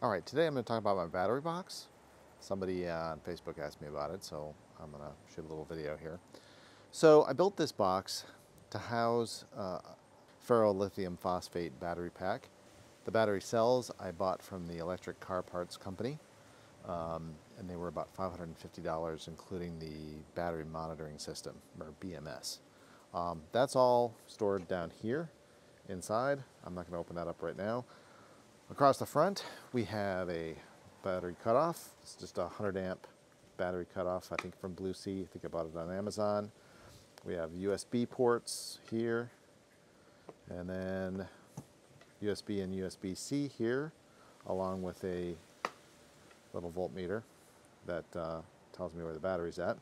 All right, today I'm going to talk about my battery box. Somebody uh, on Facebook asked me about it, so I'm going to shoot a little video here. So I built this box to house uh, ferrolithium phosphate battery pack. The battery cells I bought from the electric car parts company, um, and they were about $550, including the battery monitoring system, or BMS. Um, that's all stored down here inside. I'm not going to open that up right now. Across the front, we have a battery cutoff. It's just a 100 amp battery cutoff, I think from Blue Sea. I think I bought it on Amazon. We have USB ports here, and then USB and USB-C here, along with a little voltmeter that uh, tells me where the battery's at.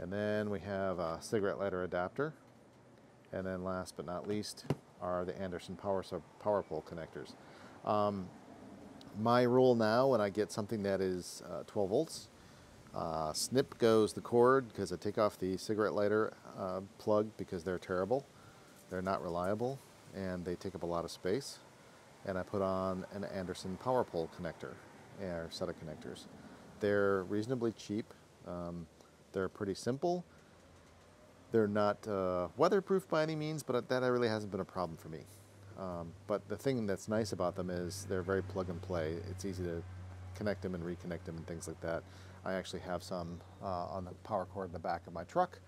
And then we have a cigarette lighter adapter. And then last but not least are the Anderson power, power pole connectors. Um, my rule now when I get something that is uh, 12 volts, uh, snip goes the cord because I take off the cigarette lighter uh, plug because they're terrible. They're not reliable and they take up a lot of space. And I put on an Anderson power pole connector or set of connectors. They're reasonably cheap. Um, they're pretty simple. They're not uh, weatherproof by any means, but that really hasn't been a problem for me. Um, but the thing that's nice about them is they're very plug and play. It's easy to connect them and reconnect them and things like that. I actually have some uh, on the power cord in the back of my truck.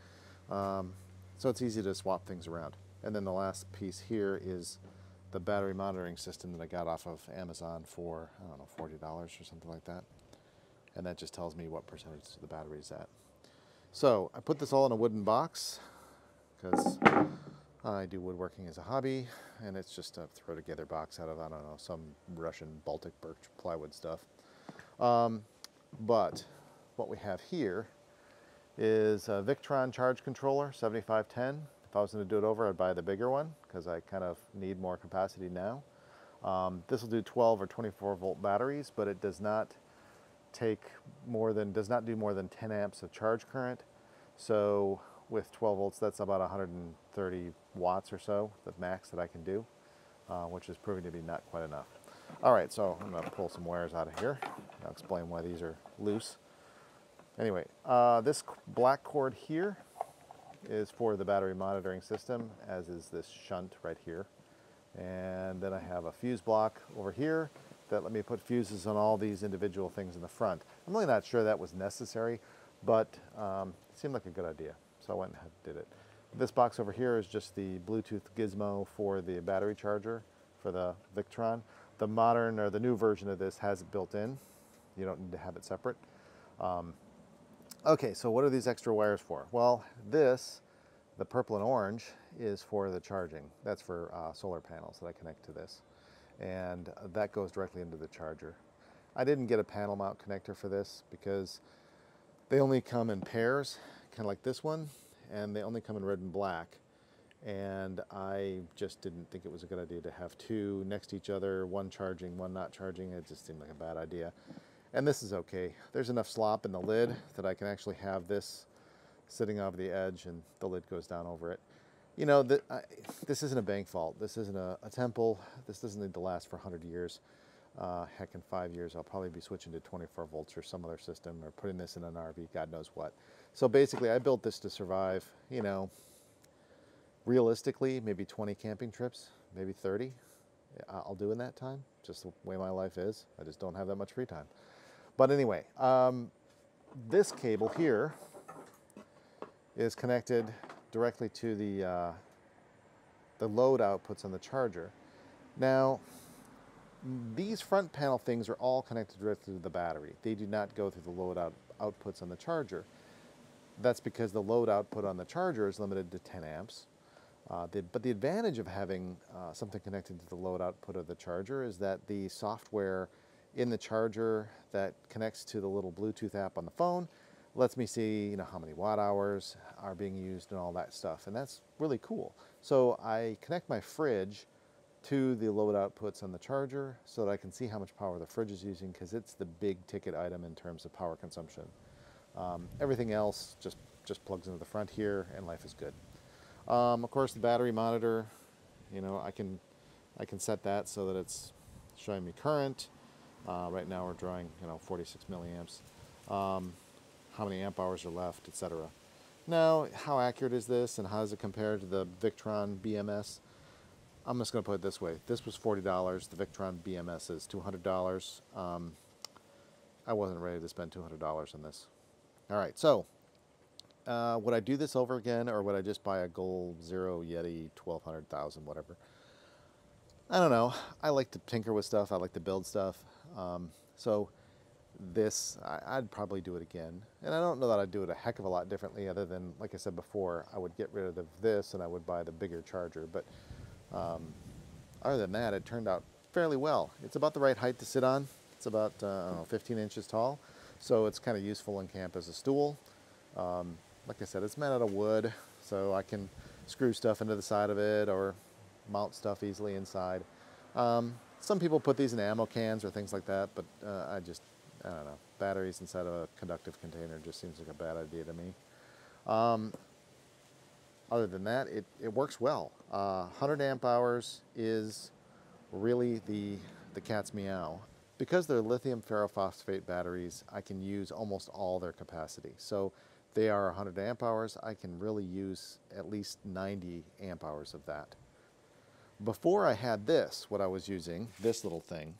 Um, so it's easy to swap things around. And then the last piece here is the battery monitoring system that I got off of Amazon for, I don't know, $40 or something like that. And that just tells me what percentage the battery is at. So I put this all in a wooden box because I do woodworking as a hobby, and it's just a throw together box out of, I don't know, some Russian Baltic birch plywood stuff. Um, but what we have here is a Victron charge controller, 7510. If I was going to do it over, I'd buy the bigger one because I kind of need more capacity now. Um, this will do 12 or 24 volt batteries, but it does not take more than, does not do more than 10 amps of charge current. So with 12 volts, that's about 130 watts or so, the max that I can do, uh, which is proving to be not quite enough. All right, so I'm gonna pull some wires out of here. I'll explain why these are loose. Anyway, uh, this black cord here is for the battery monitoring system, as is this shunt right here. And then I have a fuse block over here that let me put fuses on all these individual things in the front. I'm really not sure that was necessary, but um, it seemed like a good idea. So I went ahead and did it. This box over here is just the Bluetooth gizmo for the battery charger for the Victron. The modern or the new version of this has it built in. You don't need to have it separate. Um, okay, so what are these extra wires for? Well, this, the purple and orange, is for the charging. That's for uh, solar panels that I connect to this. And that goes directly into the charger. I didn't get a panel mount connector for this because they only come in pairs kind of like this one, and they only come in red and black. And I just didn't think it was a good idea to have two next to each other, one charging, one not charging. It just seemed like a bad idea. And this is okay. There's enough slop in the lid that I can actually have this sitting over the edge and the lid goes down over it. You know, the, I, this isn't a bank vault. This isn't a, a temple. This doesn't need to last for 100 years. Uh, heck, in five years, I'll probably be switching to 24 volts or some other system or putting this in an RV, God knows what. So basically, I built this to survive, you know, realistically, maybe 20 camping trips, maybe 30. I'll do in that time, just the way my life is. I just don't have that much free time. But anyway, um, this cable here is connected directly to the, uh, the load outputs on the charger. Now, these front panel things are all connected directly to the battery. They do not go through the load out outputs on the charger. That's because the load output on the charger is limited to 10 amps. Uh, the, but the advantage of having uh, something connected to the load output of the charger is that the software in the charger that connects to the little Bluetooth app on the phone lets me see you know how many watt hours are being used and all that stuff and that's really cool so I connect my fridge to the load outputs on the charger so that I can see how much power the fridge is using because it's the big ticket item in terms of power consumption. Um, everything else just, just plugs into the front here and life is good. Um, of course, the battery monitor, you know, I can, I can set that so that it's showing me current. Uh, right now we're drawing, you know, 46 milliamps. Um, how many amp hours are left, etc. Now, how accurate is this and how does it compare to the Victron BMS? I'm just going to put it this way. This was $40. The Victron BMS is $200. Um, I wasn't ready to spend $200 on this. All right, so uh, would I do this over again or would I just buy a Goal Zero Yeti 1200,000, whatever? I don't know. I like to tinker with stuff. I like to build stuff. Um, so this, I, would probably do it again. And I don't know that I'd do it a heck of a lot differently other than, like I said before, I would get rid of this and I would buy the bigger charger. But um, other than that, it turned out fairly well. It's about the right height to sit on. It's about uh, know, 15 inches tall. So it's kind of useful in camp as a stool. Um, like I said, it's made out of wood, so I can screw stuff into the side of it or mount stuff easily inside. Um, some people put these in ammo cans or things like that, but uh, I just, I don't know, batteries inside of a conductive container just seems like a bad idea to me. Um, other than that, it, it works well. Uh, 100 amp hours is really the, the cat's meow. Because they're lithium ferrophosphate batteries, I can use almost all their capacity. So they are 100 amp hours. I can really use at least 90 amp hours of that. Before I had this, what I was using, this little thing,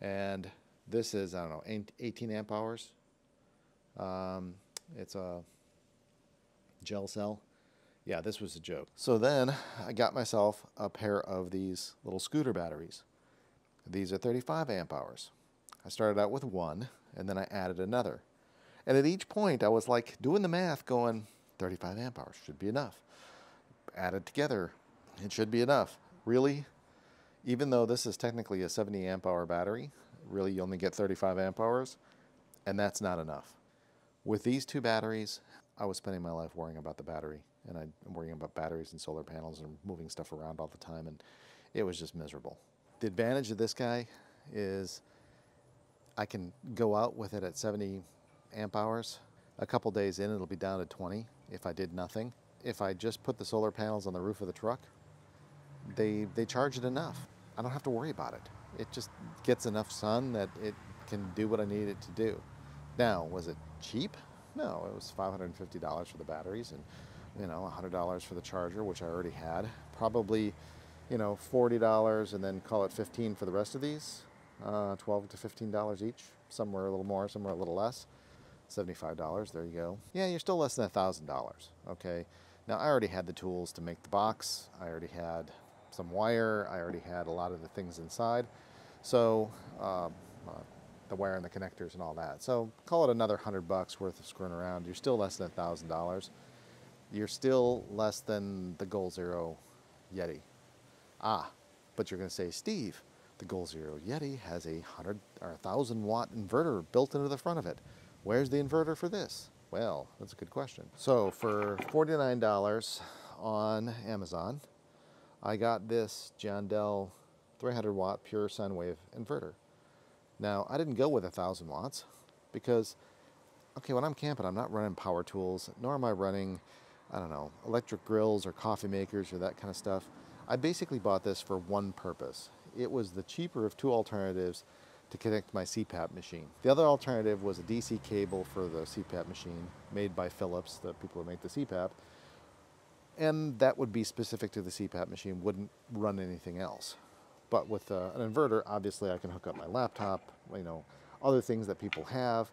and this is, I don't know, 18 amp hours. Um, it's a gel cell. Yeah, this was a joke. So then I got myself a pair of these little scooter batteries. These are 35 amp hours. I started out with one, and then I added another. And at each point, I was like doing the math, going 35 amp hours should be enough. Added together, it should be enough. Really, even though this is technically a 70 amp hour battery, really you only get 35 amp hours, and that's not enough. With these two batteries, I was spending my life worrying about the battery, and I'm worrying about batteries and solar panels and moving stuff around all the time, and it was just miserable. The advantage of this guy is I can go out with it at 70 amp hours. A couple days in, it'll be down to 20 if I did nothing. If I just put the solar panels on the roof of the truck, they, they charge it enough. I don't have to worry about it. It just gets enough sun that it can do what I need it to do. Now, was it cheap? No, it was $550 for the batteries and you know, $100 for the charger, which I already had. Probably you know, $40 and then call it 15 for the rest of these, uh, 12 to $15 each, somewhere a little more, somewhere a little less. $75, there you go. Yeah, you're still less than $1,000, okay? Now, I already had the tools to make the box. I already had some wire. I already had a lot of the things inside. So, um, uh, the wire and the connectors and all that. So, call it another 100 bucks worth of screwing around. You're still less than $1,000. You're still less than the Goal Zero Yeti, Ah, but you're going to say, Steve, the Goal Zero Yeti has a hundred or a thousand watt inverter built into the front of it. Where's the inverter for this? Well, that's a good question. So for $49 on Amazon, I got this John Jandel 300 watt pure sine wave inverter. Now, I didn't go with a thousand watts because, okay, when I'm camping, I'm not running power tools, nor am I running, I don't know, electric grills or coffee makers or that kind of stuff. I basically bought this for one purpose. It was the cheaper of two alternatives to connect my CPAP machine. The other alternative was a DC cable for the CPAP machine made by Philips, the people who make the CPAP. And that would be specific to the CPAP machine, wouldn't run anything else. But with uh, an inverter, obviously I can hook up my laptop, you know, other things that people have,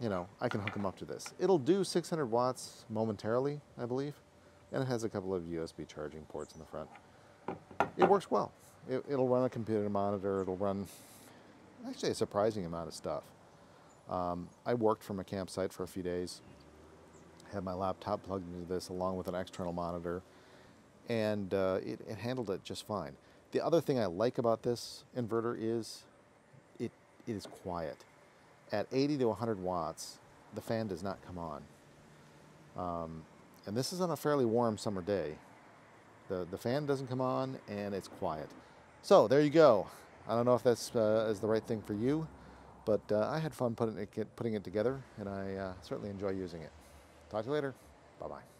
you know, I can hook them up to this. It'll do 600 watts momentarily, I believe, and it has a couple of USB charging ports in the front it works well. It, will run a computer monitor. It'll run actually a surprising amount of stuff. Um, I worked from a campsite for a few days. Had my laptop plugged into this along with an external monitor, and uh, it, it handled it just fine. The other thing I like about this inverter is it, it is quiet. At 80 to 100 watts, the fan does not come on. Um, and this is on a fairly warm summer day. The, the fan doesn't come on and it's quiet. So there you go. I don't know if that's uh, is the right thing for you, but uh, I had fun putting it, putting it together and I uh, certainly enjoy using it. Talk to you later. Bye-bye.